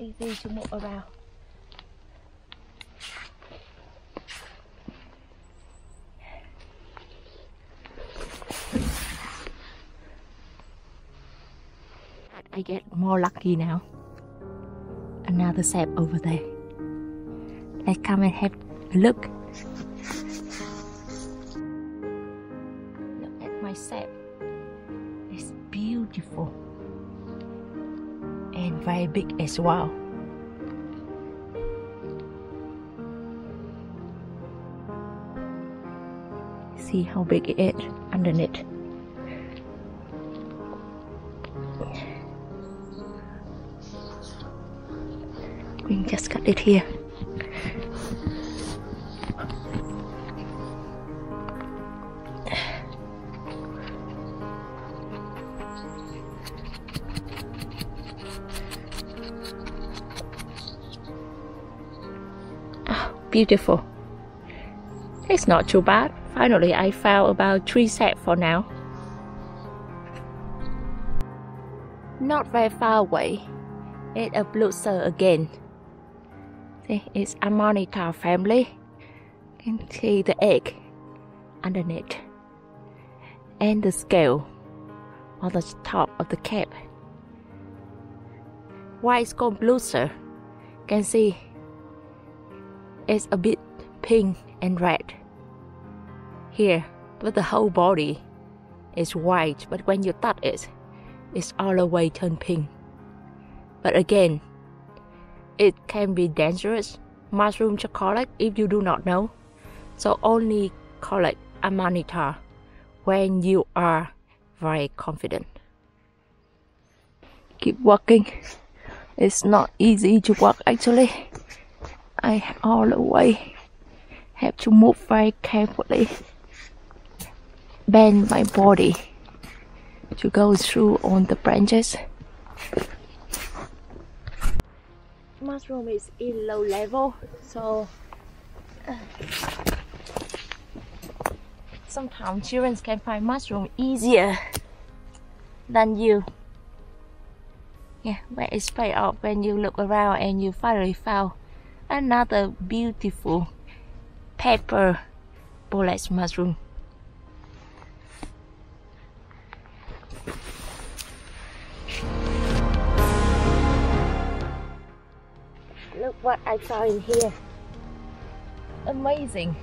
I get more lucky now. Another cep over there. Let's come and have a look. Look at my cep. It's beautiful very big as well. See how big it is underneath. We can just cut it here. Beautiful. It's not too bad. Finally, I found about three sets for now. Not very far away, it's a blusher again. See, it's a Amanita family. You can see the egg underneath and the scale on the top of the cap. Why it's called blusher? Can see it's a bit pink and red here, but the whole body is white. But when you touch it, it's all the way turned pink. But again, it can be dangerous. Mushroom chocolate if you do not know. So only collect Amanita when you are very confident. Keep walking. It's not easy to walk actually. I all the way have to move very carefully. Bend my body to go through on the branches. Mushroom is in low level, so uh, sometimes children can find mushroom easier than you. Yeah, but it's paid off when you look around and you finally found another beautiful pepper bolete mushroom. Look what I found in here. Amazing.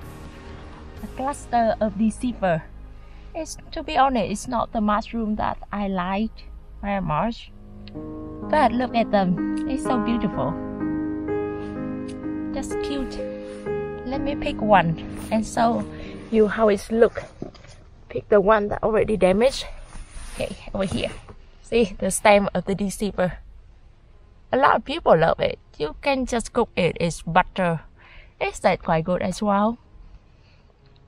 A cluster of deceiver. It's to be honest, it's not the mushroom that I like very much. But look at them. It's so beautiful. Just cute. Let me pick one and show you how it look. Pick the one that already damaged. Okay, over here. See the stem of the deceiver. A lot of people love it. You can just cook it. It's butter. It's that quite good as well.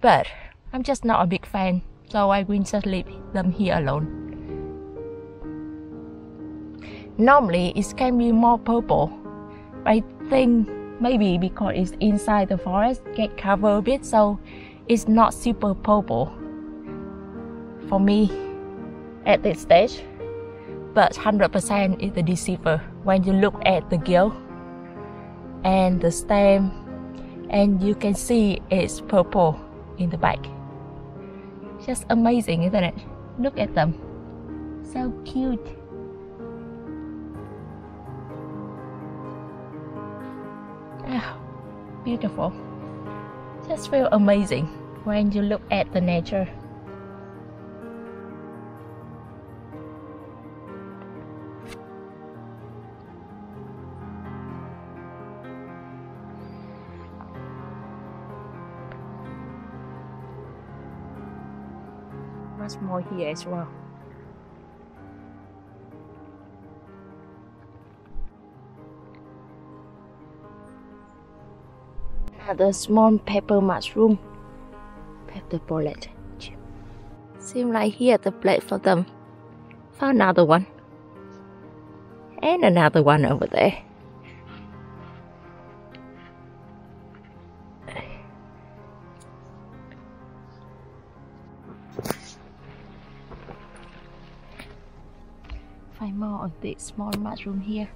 But I'm just not a big fan, so I will just leave them here alone. Normally it can be more purple. I think maybe because it's inside the forest, get covered a bit, so it's not super purple for me at this stage. But 100% is the deceiver when you look at the gill and the stem, and you can see it's purple in the back. Just amazing, isn't it? Look at them. So cute. Beautiful. Just feel amazing when you look at the nature. Much more here as well. Another small pepper mushroom. Pepper bolete. Seems like he had the plate for them. Found another one. And another one over there. Find more of this small mushroom here.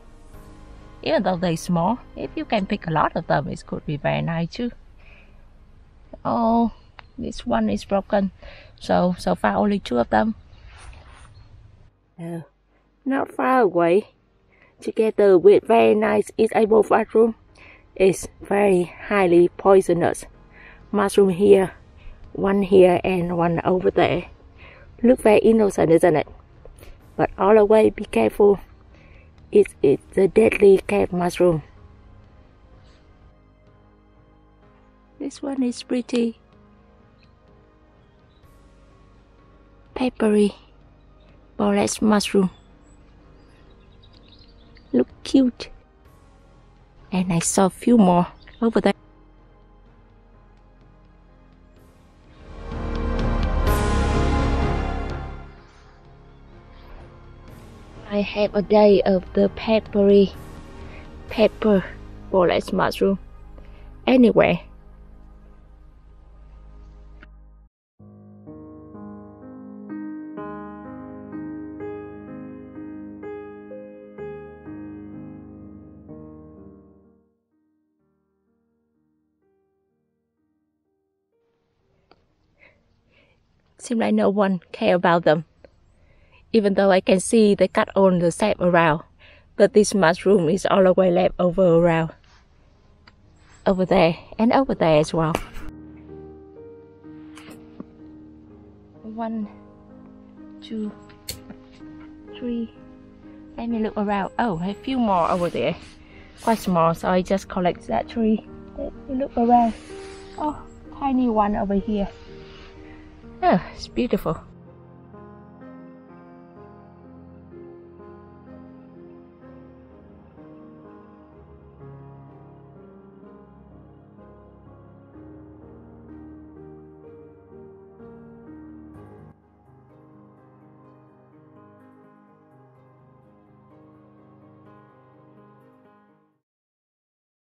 Even though they're small if you can pick a lot of them it could be very nice too. Oh this one is broken. So so far only two of them. Uh, not far away. Together with very nice disabled mushroom is very highly poisonous. Mushroom here one here and one over there. Look very innocent isn't it? But all the way be careful it is the deadly cave mushroom. This one is pretty peppery bolete mushroom. Look cute. And I saw a few more over there I have a day of the peppery pepper. Bolete mushroom anyway. Seems like no one care about them. Even though I can see they cut all the cep around, but this mushroom is all the way left over around. Over there and over there as well. One, two, three. Let me look around. Oh, a few more over there. Quite small, so I just collect that tree. Let me look around. Oh, tiny one over here. Oh, it's beautiful.